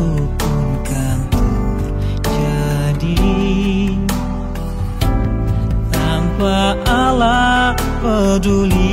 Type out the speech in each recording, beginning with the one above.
satu pun kan Tanpa Allah peduli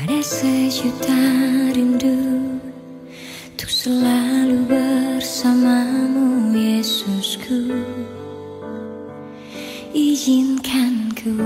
Ada sejuta rindu Untuk selalu bersamamu Yesusku. Izinkan ku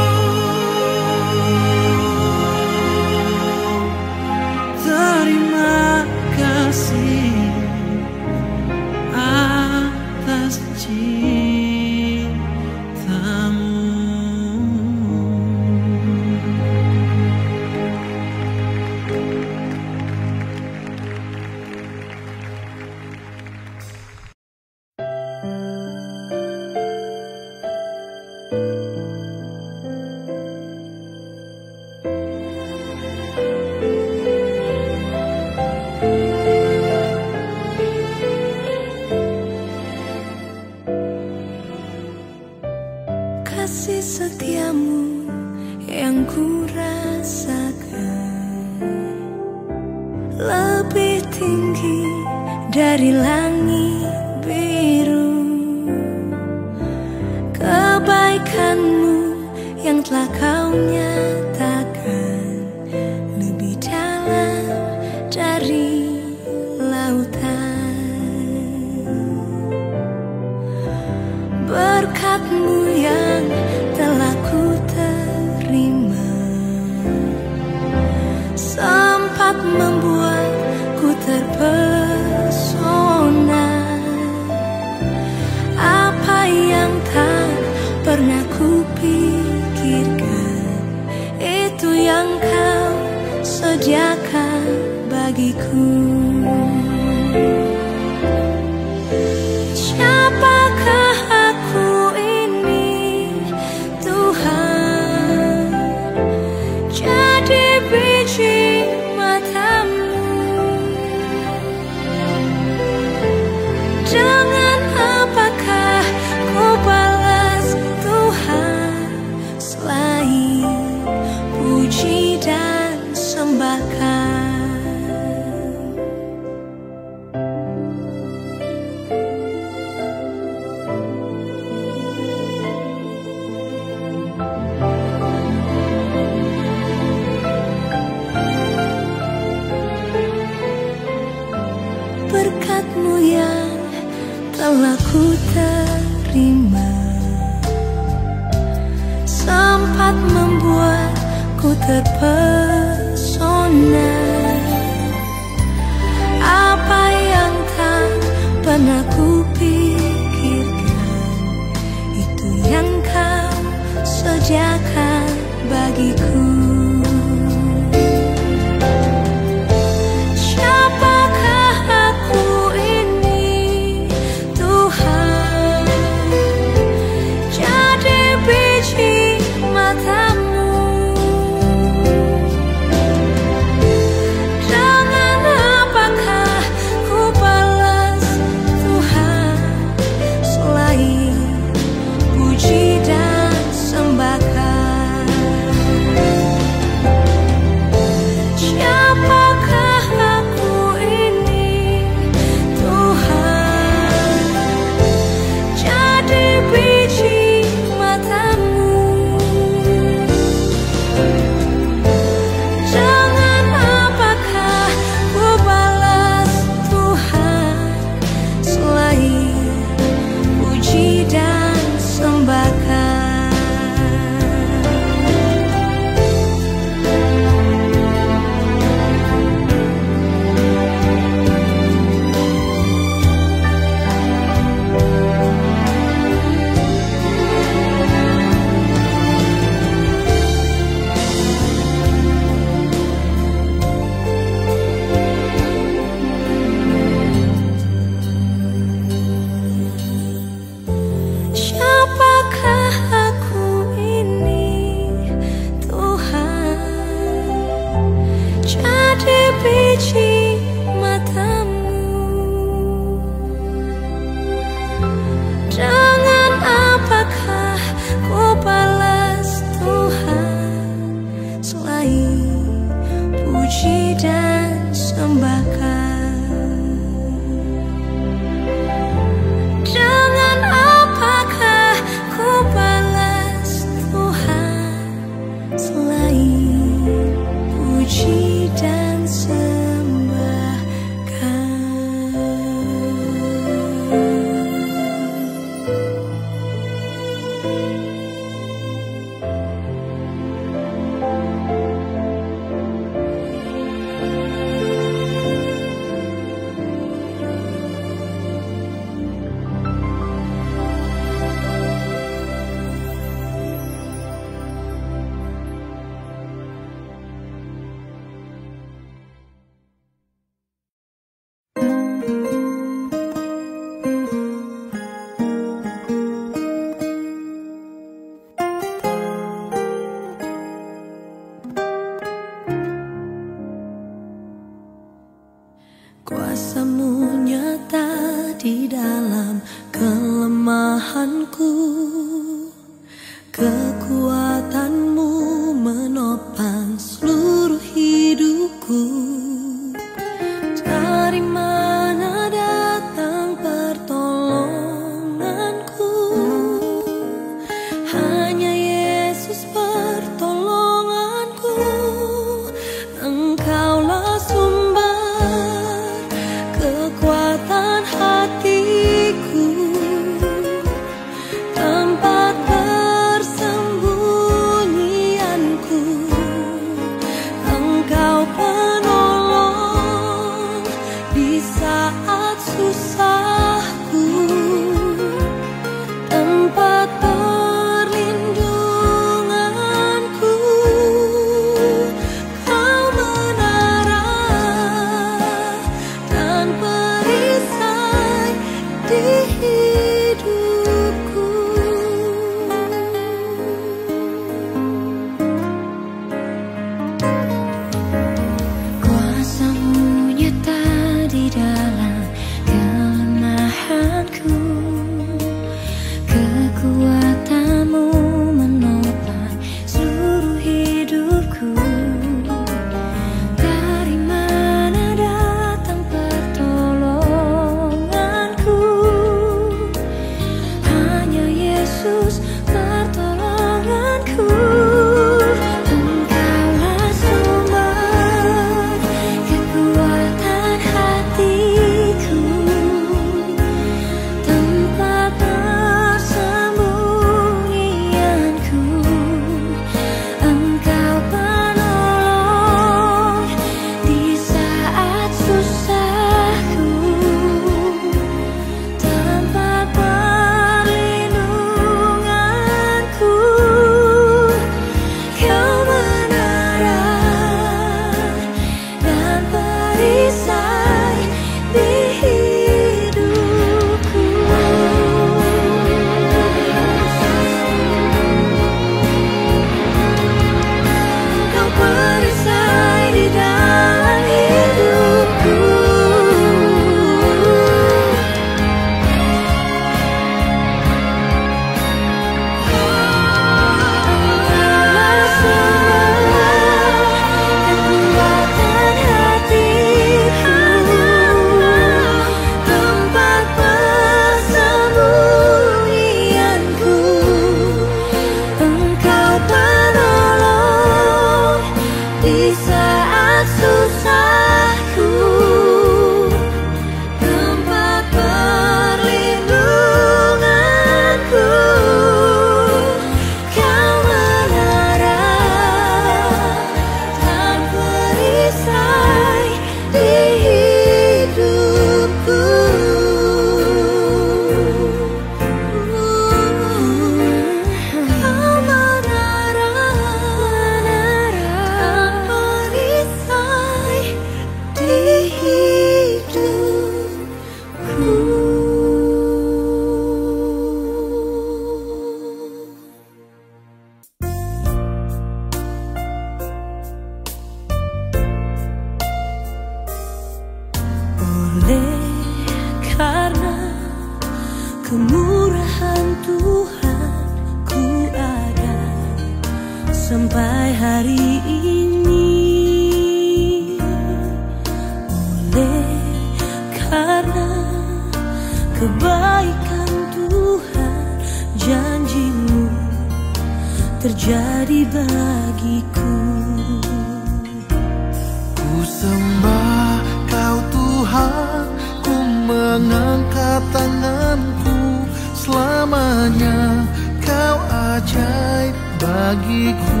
ajaib bagiku.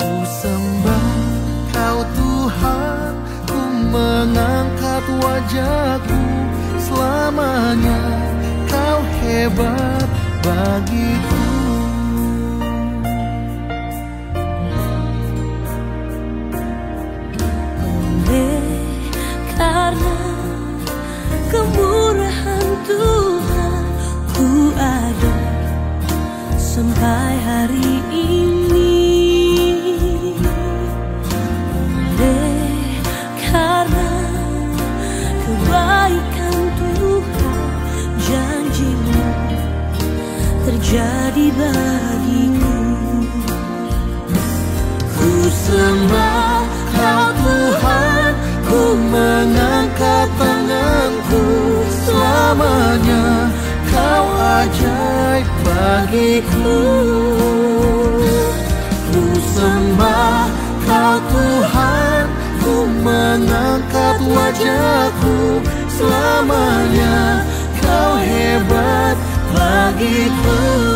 Ku sembah kau Tuhan Ku mengangkat wajahku. Selamanya kau hebat bagiku. Oleh karena kemurahan Tuhan sampai hari ini Oleh karena kebaikan Tuhan janjimu terjadi bagiku Ku sembah kau Tuhan ku mengangkat tanganku selamanya. Kau aja bagiku. Ku sembah kau Tuhan Ku mengangkat wajahku. Selamanya Kau hebat bagiku.